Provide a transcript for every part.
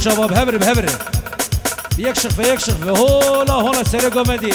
جواب ها بر به بر بی اکسپ بی اکسپ هولا هولا سره گومدی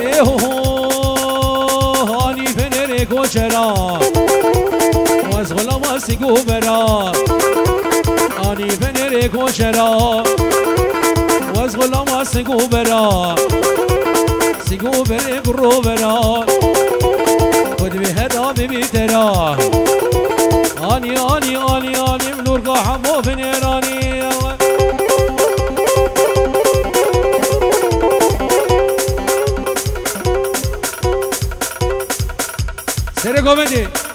ای هو هانی فنه ر کوشرا واز ولا وا سی گوبران هانی فنه ر کوشرا واز ولا وا سی گوبران سی گوبره برو خود به هدا بمي آنی آنی آنی آنی آني بلورقا حمو بنیرانی سيري كوميدي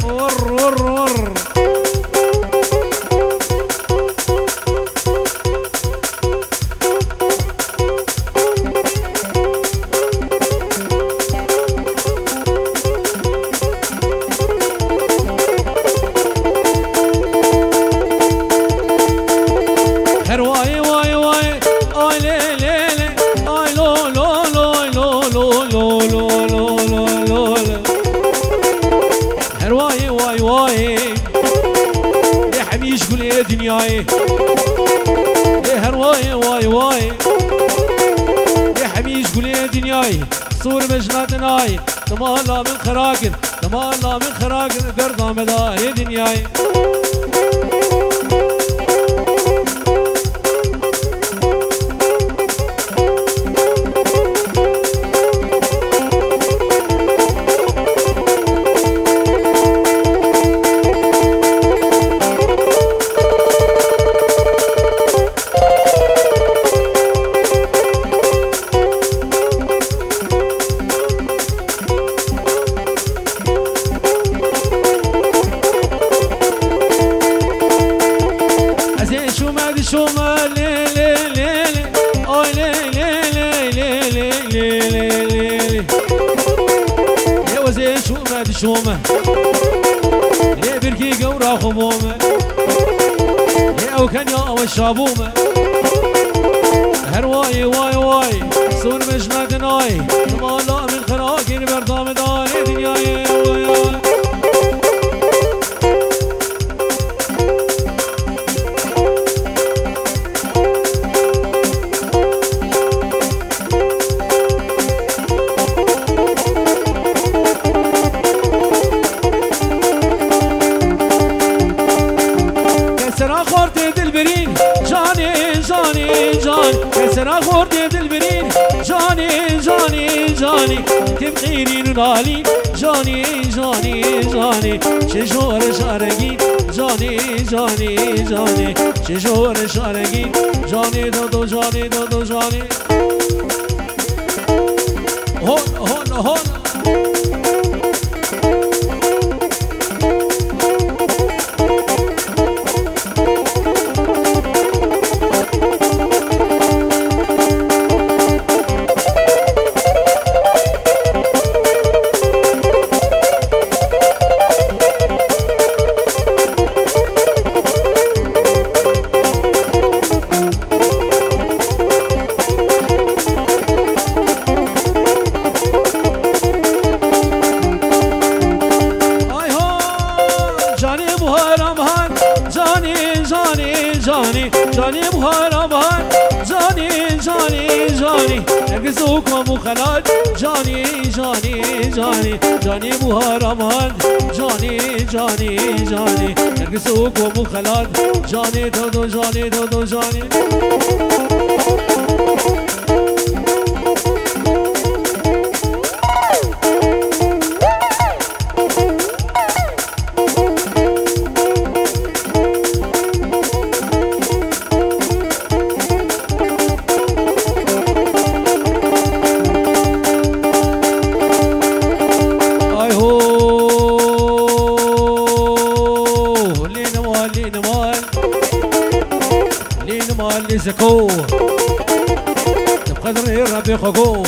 يا هرواي واي واي. يا حميش قول يا دنياي صور مجناتناي تمالا من خراكن تمالا من خراكن قرضا مدار يا دنياي. شومه. ليه بركي قورا خبومه ليه أو كان يا أو الشابومه هرواي واي واي. جانی کم خیری نالی. جانی جانی جانی چه جور شارگی. جانی جانی جانی چه جور شارگی. جانی دو دو جانی دو دو جانی. هون هون هون. جاني بخار أبهار جاني جاني جاني نرجس وكم مخلات جاني جاني جاني جاني بخار أبهار جاني جاني جاني نرجس وكم مخلات جاني دو دو جاني دو دو جاني مال لزكو بقدر ربي خوكو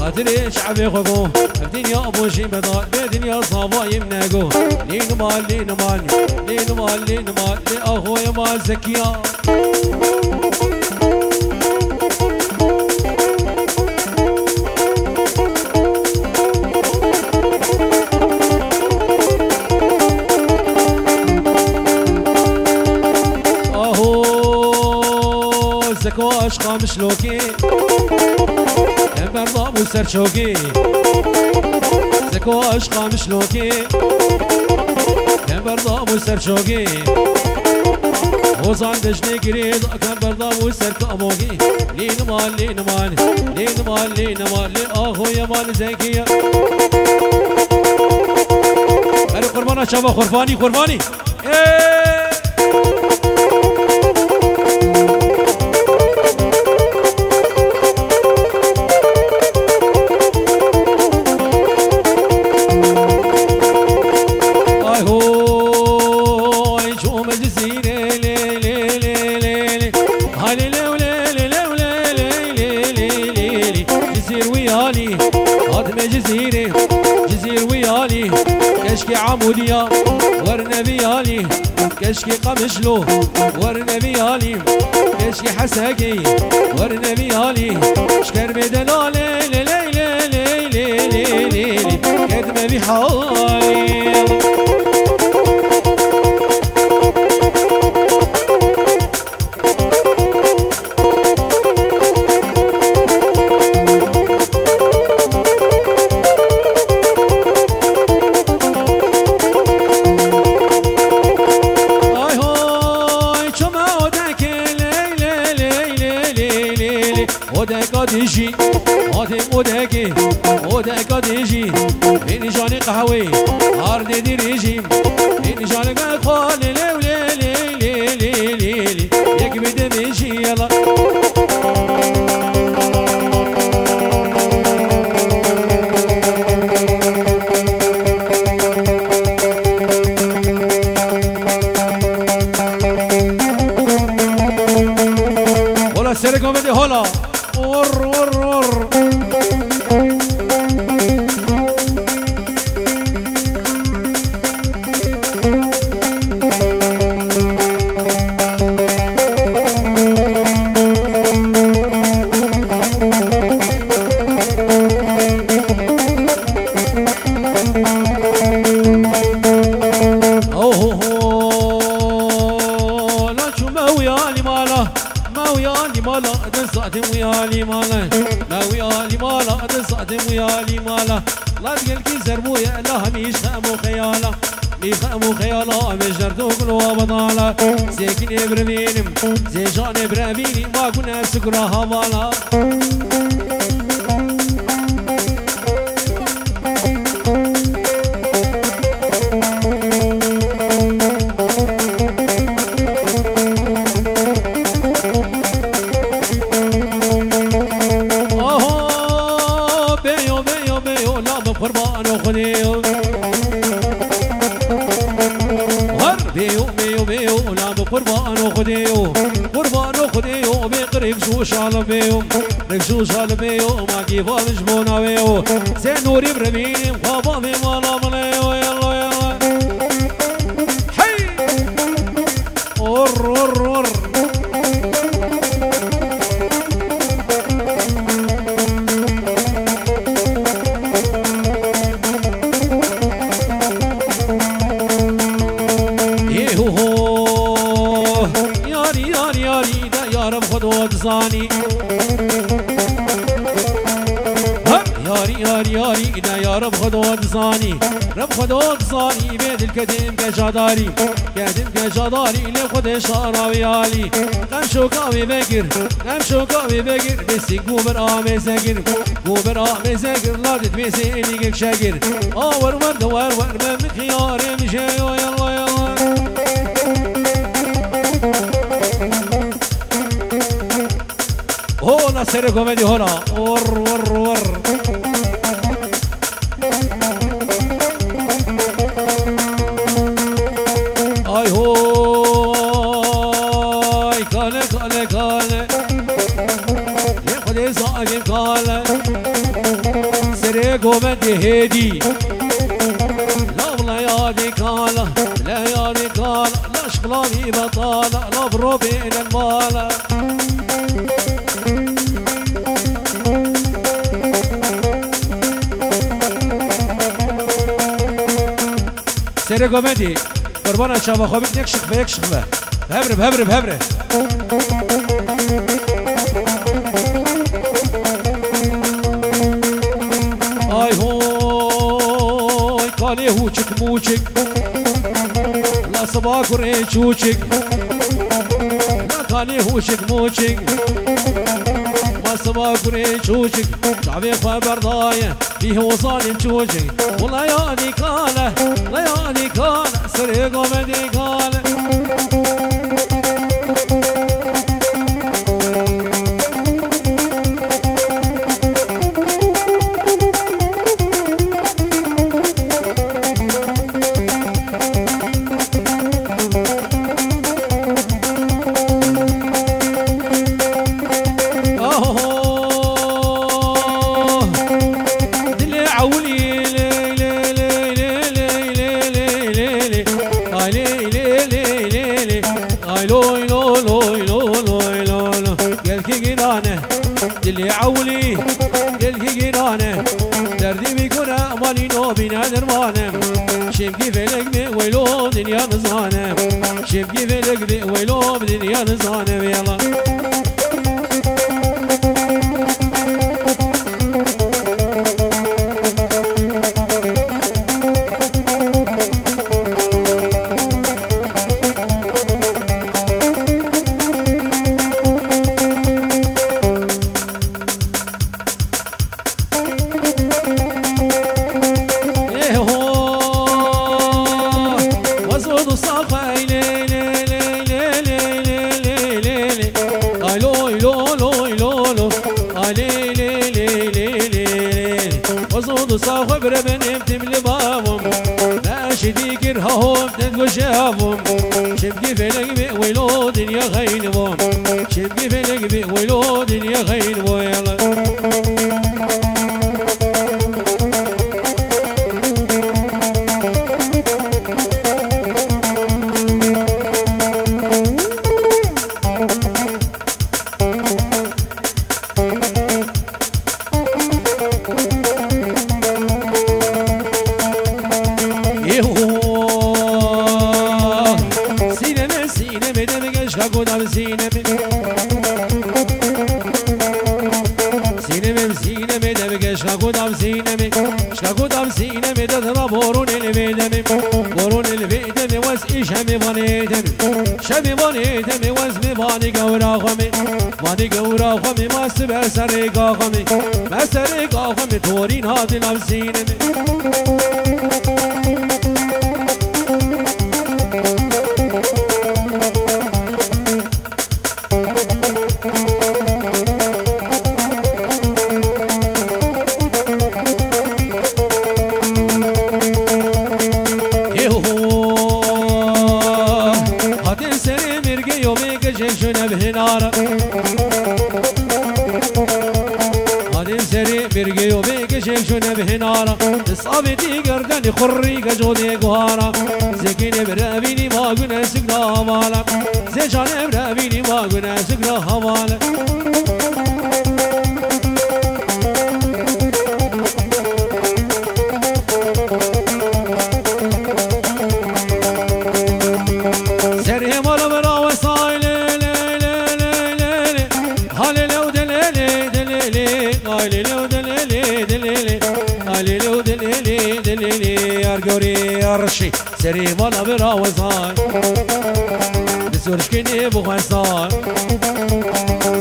قادر شعبي خوكو الدنيا أبو شي بدار الدنيا صابا يمناقو لين مال لين مال لين مال لين مال لأخويا مال دم شلوکی ام بردام و سرچوکی زکو عشقام شلوکی ام بردام و سرچوکی Ozan deşne girin akan berda bu serta amogi Lin mal lin mal lin mal lin mal li aho yaman zekiye. Hadi kurban açama kurfani kurfani. عمودية ورنا بيالي كشكي قمشلو ورنا بيالي كشكي حساكي ورنا بيالي شكر بدلو ليلي ليلي ليلي ليلي ليلي كدمة بحالي لا مالا يا لي مالا. لا تقل كي تقلقي زربويا لا ميشام وخيالا. ميخام وخيالا مجرد وقلوا بطالا زيكين زي جاني ابرميني ما كنا سكرا هوالا خديو قربانو خديو بقريب شو شال بيو شو شال ما كيفا مجبونا زينوري برميم خابا مالا جاداری کدیم که جاداری لی خود شاراوی عالی. غم شوکاوی بگیر غم شوکاوی بگیر بسی گوبر آمیزه گیر گوبر آمیزه گیر لادت بیسی اینی شگیر. آور ورد ور ور من خیاره میشه. یلا یلا هنا سيري كوميدي هنا ور ور ور. گومدی گومدی قربان چابا خوابید یک شق به یک شق به هبرب هبرب هبرب آی هوی کالی هوچک موچک لا سبا کره چوچک لا کالی هوچک موچک ما صباك وريچوچك شعبي خبر ضايع فيه وصال چوچك والله يا دي كاله لا يا دي كاله سرقوا يبقي في القبي ولود يا غير شبقي فلق بي ويلو دنيا خين بوم سر قاقمی من سر قاقمی تورین ها دلم سینه خوري كجودي قهارا زكين برابيني ما قنا سكنا همالا زيشان برابيني ما قنا سكنا همالا رشي سري ولا برا وزان بسورشكني بغيصان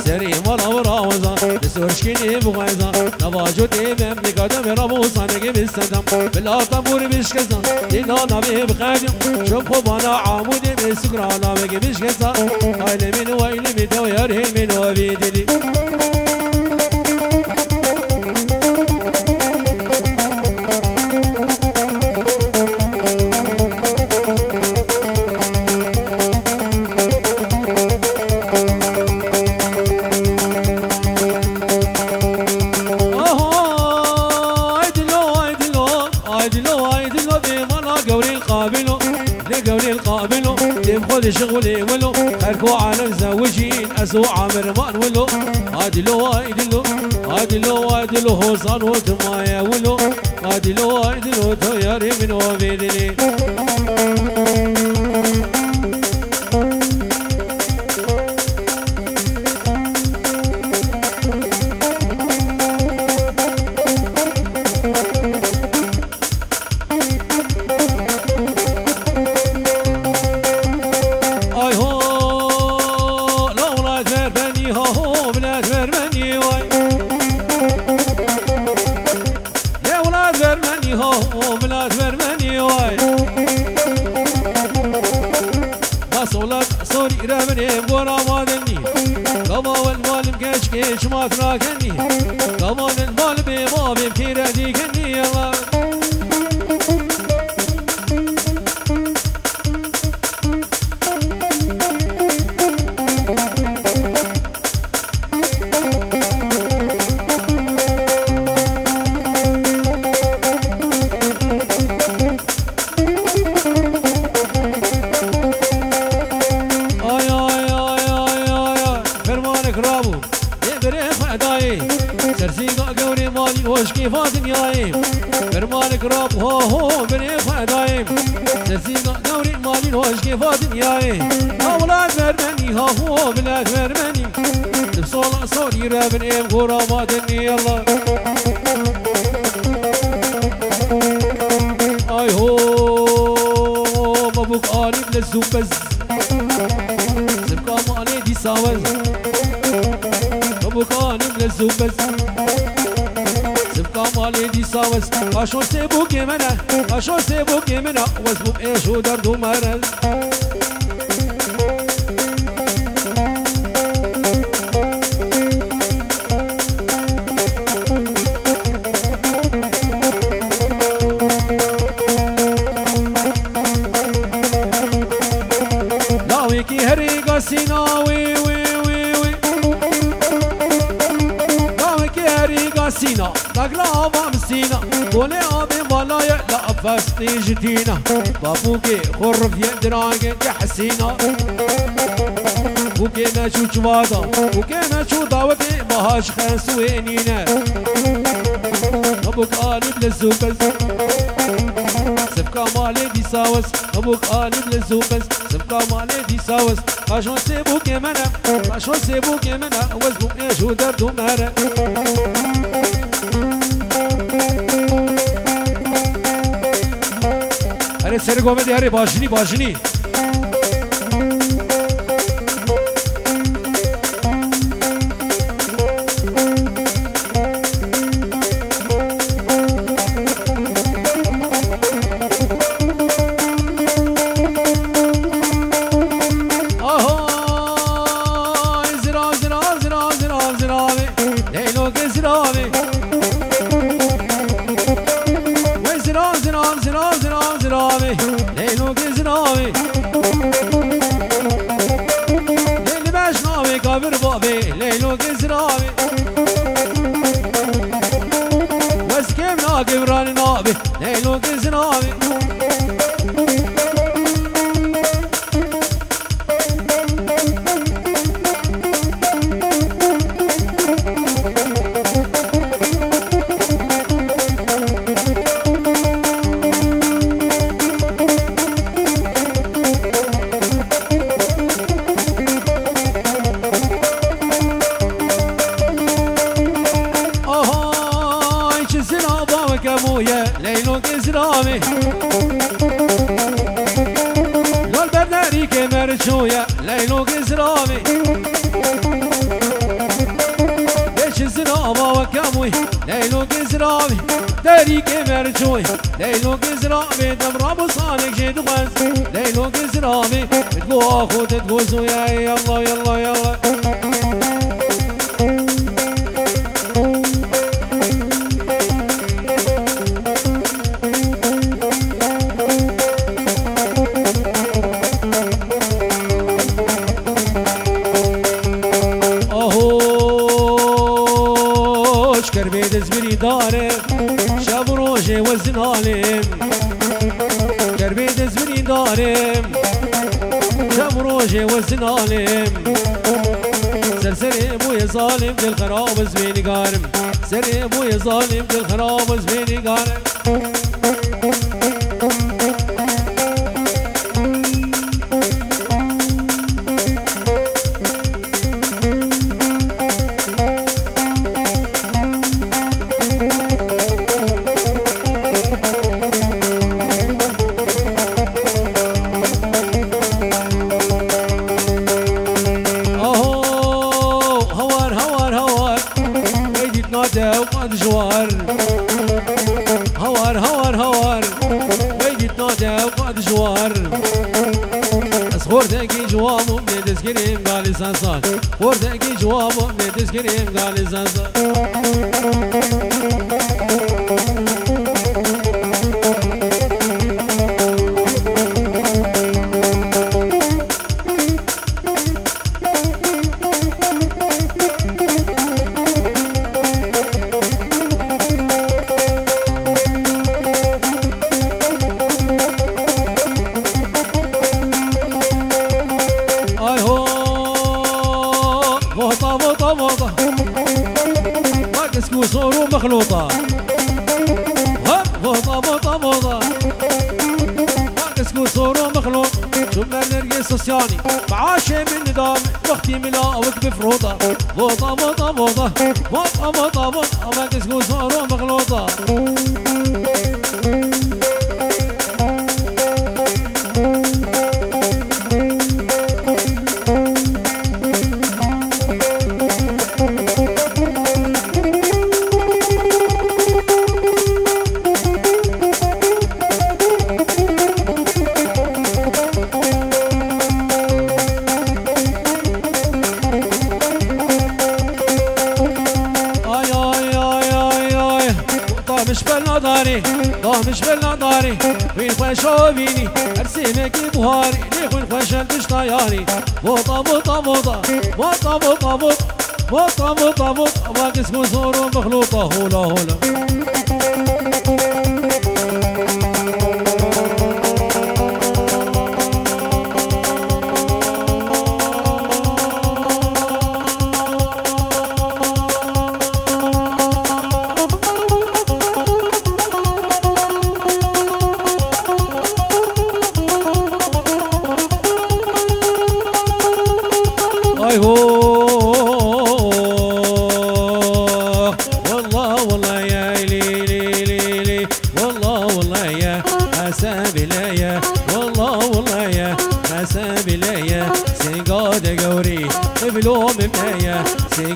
سري ولا برا وزان بسورشكني بغيصان نواجد امام نقدم رموسان بالسدم. بلا طبور بشكزان دينا نبي بخادم شوف خبانا عامودي بسكرانا بقي بشكزان هاي من ويل من ويرهي من شغلي ولو خلكو عالم زوجين اسو عامر مان ولو عادلو عادلو عادلو عادلو حسن وتمايا ولو. عادلو عادلو تو ياري من وبيدني قبا والمال مكش كيش ما تراكني قبا المال بما بمكيرا اي هو مبوك آلي بلزوبز زبقا مالي دي ساوز مبوك آلي بلزوبز زبقا مالي دي ساوز اشو سيبوك منا اشو سيبوك منا وزبوك ايشو دردو مرز فاستي جدينا بابوكي خرف يدراجن يا حسينا وكينا شو جوادا وكينا شو داوتي مهاش خانس وينينا أبوك قالب للزوبز سبكا مالي دي ساوس أبوك قالب للزوبز سبكا مالي دي ساوس عشان سيبوك منا عشان سيبوك منا وزبوك يا شو دردو سر گامه دیاری باجنی باجنی شوي قال برداري كمر شوية ليلو قزرامي ليش الزرابة وكموي؟ ليلو قزرامي داري كمر شوي ليلو قزرامي دمر أبو صانك جد غز ليلو قزرامي تقو اخو تقو زويا يلا يلا يلا, يلا. دارم شب روژه وزن حالم گربه دزمنی دارم شب روژه وزن حالم سرسر بوی ظالم دل خراب زمینگارم سر بوی ظالم دل خراب زمینگارم هوار ويدي تنادى وقنجوار هوار هوار هوار ويدي تنادى وقنجوار Oradaki cevabım ne dizgirim gali sansan Oradaki cevabım ne dizgirim gali sansan موضة. هب موضة موضة موضة. نسكو صورو مخلوط جملة نرجس الصياني معاشي من نظام واختي ملاوك بفروضة. موضة موضة موضة. موضة موضة موضة. ما تسكو صورو مخلوطة ضامش بلا داري وين خوشو بيني ارسمك بهاري لي خوين خوش الدش طياري بوطا بوطا بوطا بوطا بوطا بوطا بوطا بوطا بوطا واقس بوزور مخلوطة هولا هولا.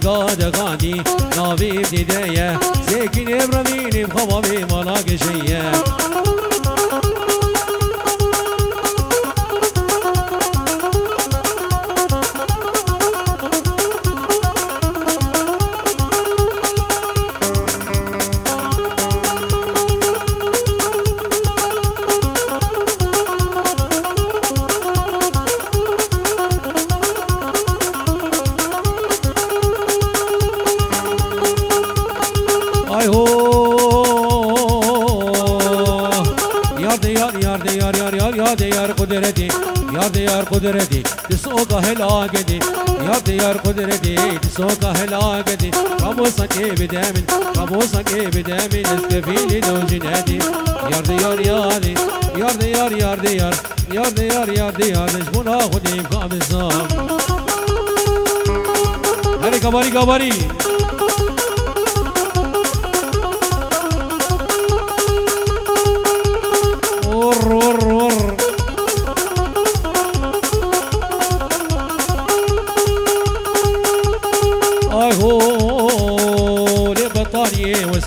高着钢筋，脑皮皮贴也。سوق هلاقدي يا ديار قدرتي سوق هلاقدي قبوصك بدامن قبوصك بدامن استفيني لو جنادي يا ديار يادي يا ديار يا ديار يا ديار يا ديار شكون اخذ يبقى بالزار هاري كباري كباري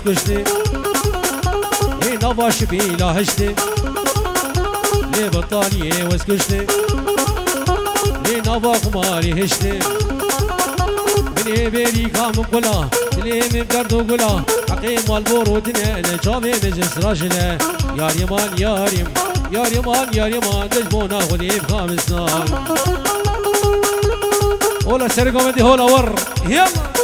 کشتی اینا باش بیلا هشتی لی بطانیه وز کشتی لی نوا خماری هشتی. منی بری کام گلا دلی من برد و گلا. حقی مال برو دنه نجامه نجس راجنه یاریم آن یاریم یاریم آن یاریم آن دجبونا خودیم خامسنان هولا سرقوا مدي هولا ور يلا